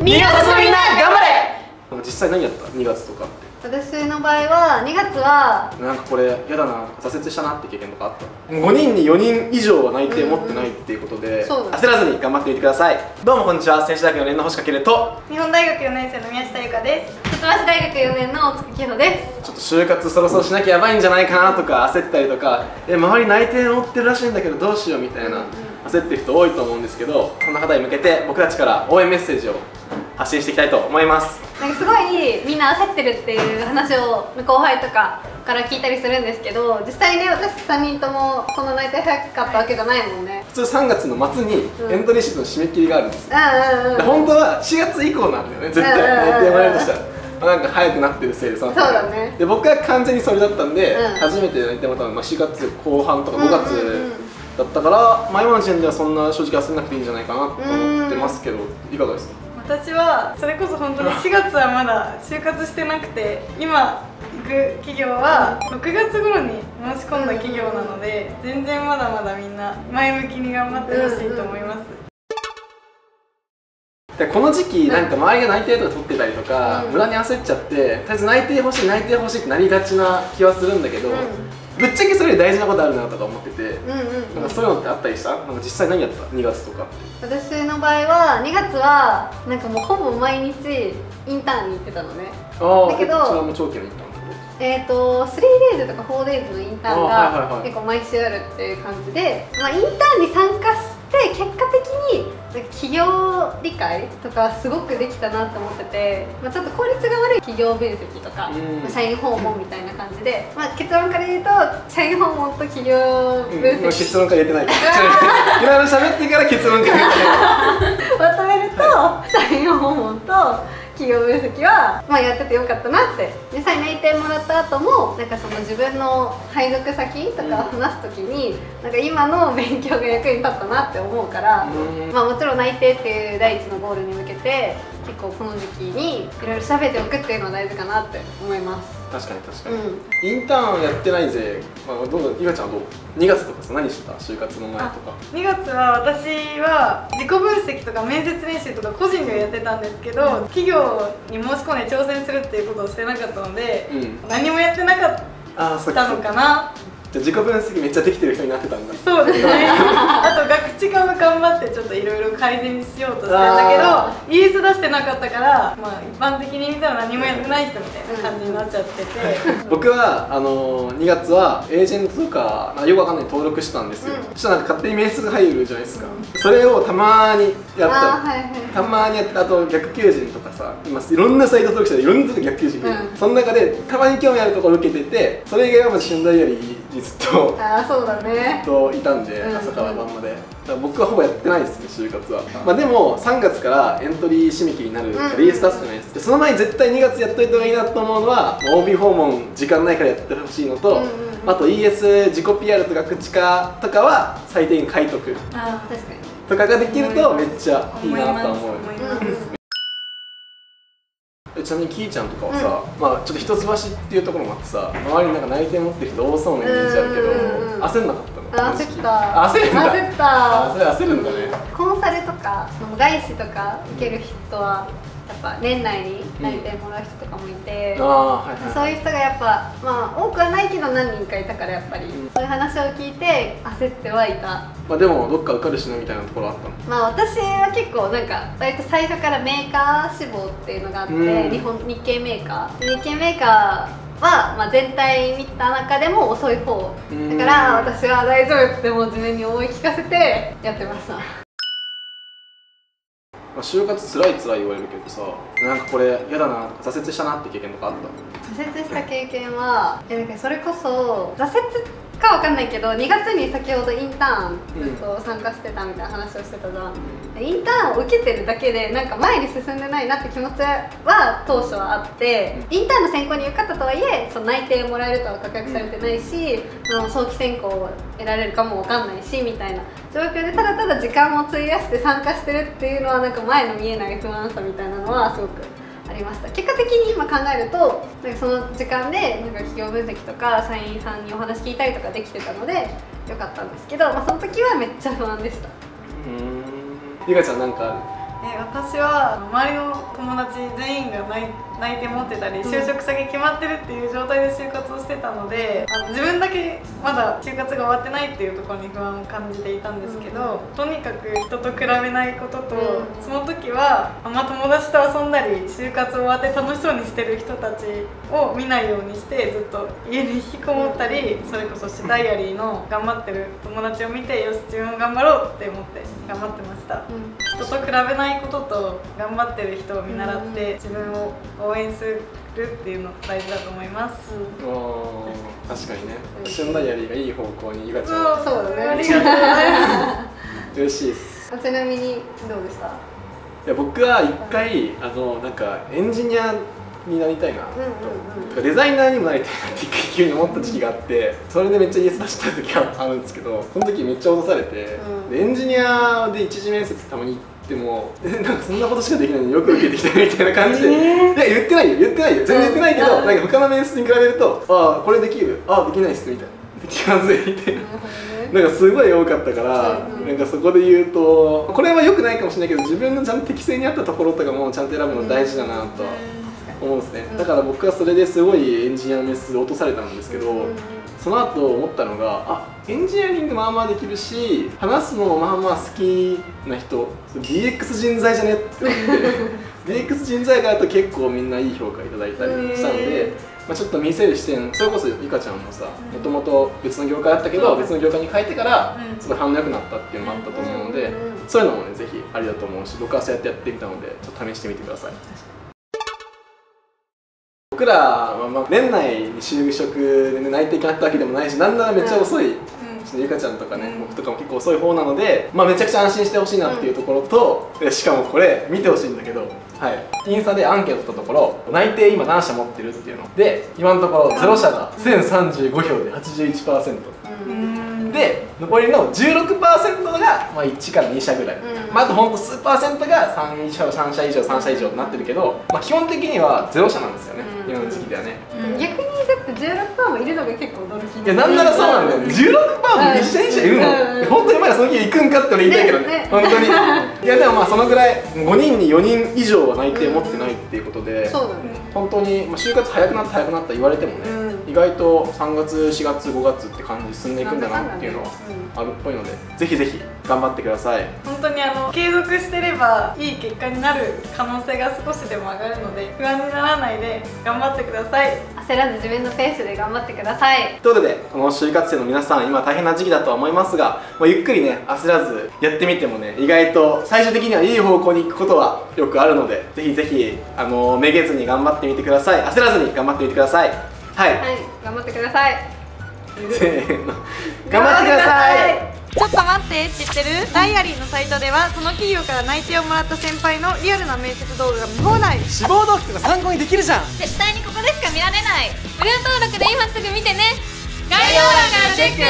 2月のみんな頑張れ！実際何やった？2月とかって。私の場合は2月はなんかこれ嫌だな。挫折したなって経験とかあった？5人に4人以上は内定持ってないっていうことで、うんうん焦らずに頑張ってみてください。どうもこんにちは。選手大学4年の星かけると。日本大学4年生の宮下由香です。一橋大学4年の大月千尋です。ちょっと就活そろそろしなきゃやばいんじゃないかなとか焦ってたりとか。え周り内定持ってるらしいんだけどどうしようみたいな。焦ってる人多いと思うんですけどそんな方に向けて僕たちから応援メッセージを発信していきたいと思います。なんかすごいみんな焦ってるっていう話を後輩とかから聞いたりするんですけど実際ね私3人ともそんな内定早かったわけじゃないもんね。普通3月の末にうん。エントリーシートの締め切りがあるんですよ。うんうんうん。で本当は4月以降なんだよね絶対。内定もらえるとしたら、まあなんか早くなってるせいでそうだね。で僕は完全にそれだったんで、うん。初めて内定もらったのがまあ4月後半とか5うんうんうん。月だったから、まあ今の時点ではそんな正直焦らなくていいんじゃないかなと思ってますけど、いかがですか？私はそれこそ本当に4月はまだ就活してなくて今行く企業は6月頃に申し込んだ企業なので全然まだまだみんな前向きに頑張ってほしいと思います。でこの時期なんか周りが内定とか取ってたりとか、うん。無駄に焦っちゃってとりあえず内定欲しい内定欲しいってなりがちな気はするんだけど、うんぶっちゃけそれより大事なことあるなとか思ってて、うんうんなんかそういうのってあったりした？なんか実際何やった？2月とか。私の場合は2月はなんかもうほぼ毎日インターンに行ってたのね。ああだけどこちらも長期の行ったんだけえー、と 3days とか 4days のインターンが結構毎週あるっていう感じで、まあ、インターンに参加して結果的になんか企業理解とかすごくできたなって思ってて、まあ、ちょっと効率が悪い企業分析とか、うん。まあ社員訪問みたいな感じで、まあ、結論から言うと社員訪問と企業分ど、うん、結論から言ってない。いろいろ喋ってから結論から言ってない。まとめると社員訪問と企業分析は、まあ、やっててよかったなって。実際内定もらった後もなんかその自分の配属先とか話す時に、なんか今の勉強が役に立ったなって思うから、うん。まあ、もちろん内定っていう第一のゴールに向けて結構この時期にいろいろ調べておくっていうのは大事かなって思います。確かに確かうに、ん。インターンやってないぜ、まあ、どういかちゃんはどう？2月とかさ何してた？就活の前とか。2月は私は自己分析とか面接練習とか個人でやってたんですけど、企業に申し込んで挑戦するっていうことをしてなかったので、うん。何もやってなかったのかなじゃあ自己分析めっちゃできてる人になってたんだ。そうですね。あと学知化も頑張ってちょっといろいろ改善しようとしてたんだけあど ES 出してなかったから、まあ、一般的に見たら何もやってない人みたいな感じになっちゃってて、僕はあのー、2月はエージェントとかよくわかんない登録したんですよ、うん。そしたらなんか勝手に面接が入るじゃないですか、それをたまにやった。はいはいたまにやってあと逆求人とかさ今いろんなサイト登録していろんなとこ逆求人うん。その中でたまに興味あるところ受けててそれ以外はもう信頼よりにずっとああそうだね。ずっといたんで、うん朝から晩まで。だから僕はほぼやってないですね就活は、まあ、でも3月からエントリー締め切りになるんリース出すじゃないですかでその前に絶対2月やっといた方がいいなと思うのは OB 訪問時間ないからやってほしいのと、うんうんうん。あと ES 自己 PR とか口化とかは最低限書いとく。あ確かに。とかができるとめっちゃいいなと思うちなみにキーちゃんとかはさ、まあちょっと一橋っていうところもあってさ周りになんか内定持ってる人多そうなイメージあるけどうんうんうん焦んなかったの？あ焦った。あ焦るんだ。焦った。あそれ焦るんだね。コンサルとか外資とか受ける人はやっぱ年内に内定もらう人とかもいて、ああはいはいそういう人がやっぱまあ多くはないけど何人かいたからやっぱり、うん。そういう話を聞いて焦ってはいた。まあでもどっか受かるしなみたいなところあったの？まあ私は結構なんか割と最初からメーカー志望っていうのがあって、うん。日本日系メーカー。日系メーカーは、まあ、全体見た中でも遅い方うんだから私は大丈夫ってもう自分に思い聞かせてやってました。まあ、就活つらいつらい言われるけどさなんかこれ嫌だな挫折したなって経験とかあった？挫折した経験はえなんかそれこそ挫折かわかんないけど2月に先ほどインターンずっと参加してたみたいな話をしてたじゃん、インターンを受けてるだけでなんか前に進んでないなって気持ちは当初はあってインターンの選考に受かったとはいえその内定もらえるとは確約されてないし、その早期選考を得られるかもわかんないしみたいな。状況でただただ時間を費やして参加してるっていうのはなんか前の見えない不安さみたいなのはすごくありました。結果的に今考えるとなんかその時間でなんか企業分析とか社員さんにお話聞いたりとかできてたのでよかったんですけど、まあ、その時はめっちゃ不安でした。うん。ゆかちゃんなんかえ私は周りの友達全員が内内定持ってたり就職先決まってるっていう状態で就活をしてたのであの自分だけまだ就活が終わってないっていうところに不安を感じていたんですけど、とにかく人と比べないことと、うん。その時はあんま友達と遊んだり就活終わって楽しそうにしてる人たちを見ないようにしてずっと家に引きこもったりそれこそダイアリーの頑張ってる友達を見てよし自分も頑張ろうって思って頑張ってました。人と比べないことと頑張ってる人を見習って自分を応援するっていうの大事だと思います。おー。確かにね。旬ダイアリーがいい方向にゆかちゃんわそうだね。ありがとうございま嬉しいです。うんちなみにどうでした？いや僕は一回あのなんかエンジニアになりたいなと、うんうんうん。とかデザイナーにもなりたいなって一回急に思った時期があってそれでめっちゃイエス出した時があるんですけどその時めっちゃ落とされて、うん。でエンジニアで一次面接たまに行ってもえ なんかそんなことしかできないのによく受けてきたねみたいな感じで、いや言ってないよ言ってないよ。全然言ってないけど、うん。なんか他の面接に比べるとああこれできる。ああできないっすみたいな。気まずいみたいな。なんかすごい多かったから、うんなんかそこで言うとこれは良くないかもしれないけど自分のちゃんと適性に合ったところとかもちゃんと選ぶの大事だなとは思うんですね、うん。だから僕はそれですごいエンジニアの面接で落とされたんですけど、うんその後思ったのがあエンジニアリングまあまあできるし話すのもまあまあ好きな人 DX 人材じゃねって思って DX 人材があると結構みんないい評価いただいたりしたので、へまあ、ちょっと見せる視点それこそゆかちゃんもさもともと別の業界だったけど、うん。別の業界に変えてからうん。すごい反応良くなったっていうのもあったと思うので、うん。そういうのもねぜひありだと思うし僕はそうやってやってみたのでちょっと試してみてください僕らはまあ年内に就職で、ね、内定決まったわけでもないしなんならめっちゃ遅い、うん。ゆかちゃんとかね、うん。僕とかも結構遅い方なので、まあ、めちゃくちゃ安心してほしいなっていうところと、でしかもこれ見てほしいんだけど、はい、インスタでアンケート取ったところ内定今何社持ってるっていうの。で今のところ0社が1035票で81%うんで残りの16%が、まあ、1から2社ぐらい、うん。まあ、あとほんと数パーセントが3以上3社以上3社以上になってるけど、まあ、基本的には0社なんですよね、うん。今の時期ではね。うん。逆にだって16%もいるのが結構驚きいやなんならそうなんだよ。ね16%も一社以上いるうん。の本当にまだその日行くんかって俺言いたいけどね。ねね。本当に。いやでもまあそのぐらい5人に4人以上は内定持ってないっていうことで、そうだね。本当に、まあ、就活早くなった早くなった言われてもね、うん意外と3月4月5月って感じで進んでいくんだなっていうのはあるっぽいのでぜひぜひ頑張ってください。本当にあの継続してればいい結果になる可能性が少しでも上がるので不安にならないで頑張ってください。焦らず自分のペースで頑張ってください。ということでこの就活生の皆さん今大変な時期だとは思いますが、まあ、ゆっくりね焦らずやってみてもね意外と最終的にはいい方向に行くことはよくあるのでぜひぜひあのめげずに頑張ってみてください。焦らずに頑張ってみてくださいはい、はい頑張ってください。せーの。頑張ってください。ちょっと待って知ってるダイアリーのサイトではその企業から内定をもらった先輩のリアルな面接動画が見放題志望動機とか参考にできるじゃん。絶対にここでしか見られない。無料登録で今すぐ見てね。概要欄からチェック